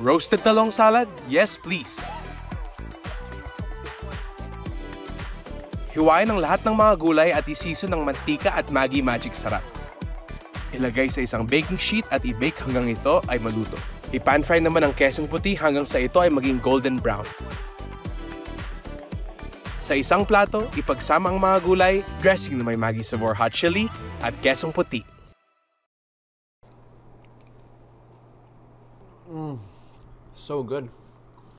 Roasted talong salad? Yes, please. Hiwain ang lahat ng mga gulay at isiso ng mantika at Maggi Magic Sarap. Ilagay sa isang baking sheet at i-bake hanggang ito ay maluto. I-pan fry naman ang kesong puti hanggang sa ito ay maging golden brown. Sa isang plato, ipagsama ang mga gulay, dressing na may Maggi Savor Hot Chili at kesong puti. So good.